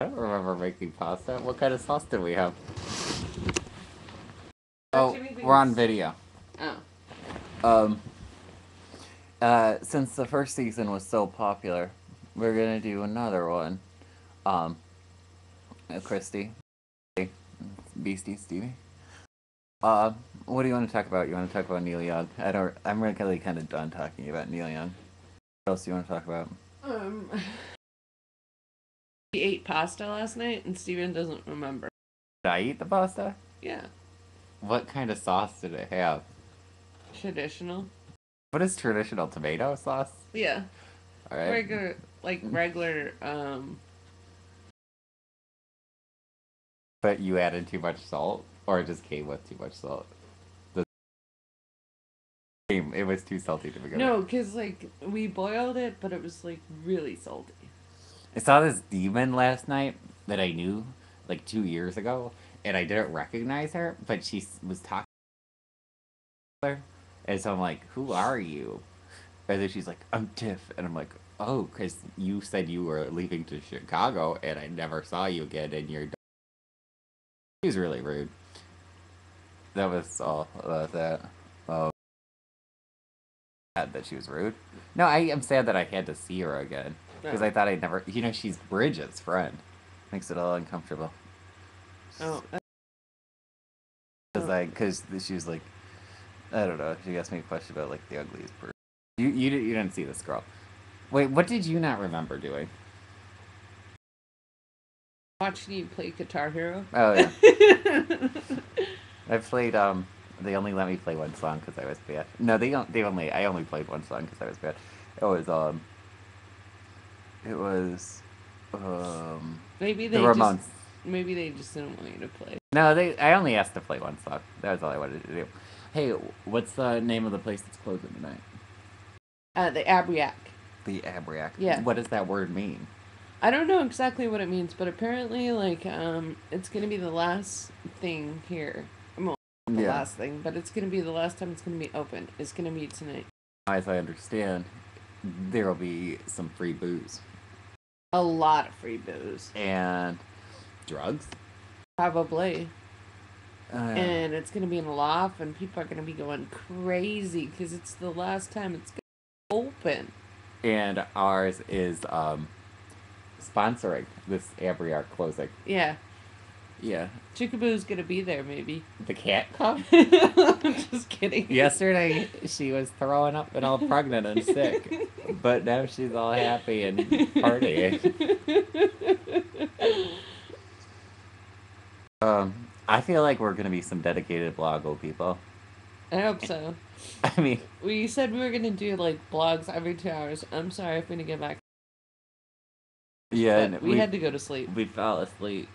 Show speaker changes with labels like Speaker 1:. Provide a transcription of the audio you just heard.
Speaker 1: I don't remember making pasta. What kind of sauce did we have?
Speaker 2: Oh,
Speaker 1: we're on video.
Speaker 2: Oh.
Speaker 1: Um, uh, since the first season was so popular, we're gonna do another one. Um, uh, Christy, Beastie Stevie. Uh, what do you want to talk about? You want to talk about Neil Young? I don't. I'm really kind of done talking about Neil Young. What else do you want to talk about?
Speaker 2: Um. We ate pasta last night, and Steven doesn't remember.
Speaker 1: Did I eat the pasta?
Speaker 2: Yeah.
Speaker 1: What kind of sauce did it have?
Speaker 2: Traditional.
Speaker 1: What is traditional tomato sauce?
Speaker 2: Yeah.
Speaker 1: All right.
Speaker 2: Regular, like regular. Um.
Speaker 1: But you added too much salt, or it just came with too much salt. The it was too salty to begin
Speaker 2: No,
Speaker 1: with.
Speaker 2: cause like we boiled it, but it was like really salty.
Speaker 1: I saw this demon last night that I knew like two years ago, and I didn't recognize her, but she was talking. to her, And so I'm like, "Who are you?" And then she's like, "I'm Tiff," and I'm like, "Oh, because you said you were leaving to Chicago, and I never saw you again, and you're." She was really rude. That was all about that. Oh, sad that she was rude. No, I am sad that I had to see her again because I thought I'd never. You know, she's Bridget's friend. Makes it all uncomfortable.
Speaker 2: Oh. uh,
Speaker 1: Because I, because she was like, I don't know. She asked me a question about like the ugliest person. You, you, you didn't see this girl. Wait, what did you not remember doing?
Speaker 2: Watching you play Guitar Hero.
Speaker 1: Oh yeah, I played. Um, they only let me play one song because I was bad. No, they don't. They only. I only played one song because I was bad. It was um. It was, um,
Speaker 2: maybe
Speaker 1: the
Speaker 2: they
Speaker 1: Ramones.
Speaker 2: just maybe they just didn't want you to play.
Speaker 1: No, they. I only asked to play one song. That was all I wanted to do. Hey, what's the name of the place that's closing tonight?
Speaker 2: Uh, the Abriac.
Speaker 1: The Abriac.
Speaker 2: Yeah.
Speaker 1: What does that word mean?
Speaker 2: I don't know exactly what it means, but apparently, like, um, it's gonna be the last thing here. Well, the last thing, but it's gonna be the last time it's gonna be open. It's gonna be tonight.
Speaker 1: As I understand, there will be some free booze
Speaker 2: A lot of free booze,
Speaker 1: and drugs.
Speaker 2: probably,
Speaker 1: Uh,
Speaker 2: and it's gonna be in a loft, and people are gonna be going crazy because it's the last time it's gonna open.
Speaker 1: and ours is um, sponsoring this Abriarch closing.
Speaker 2: Yeah,
Speaker 1: Yeah.
Speaker 2: Chickaboo's gonna be there, maybe.
Speaker 1: The cat come?
Speaker 2: Just kidding.
Speaker 1: Yesterday she was throwing up and all pregnant and sick, but now she's all happy and partying. Um, I feel like we're gonna be some dedicated blogo people.
Speaker 2: I hope so.
Speaker 1: I mean,
Speaker 2: We said we were gonna do like blogs every two hours. I'm sorry if we didn't get back.
Speaker 1: yeah,
Speaker 2: we,
Speaker 1: we
Speaker 2: had to go to sleep.
Speaker 1: we fell asleep.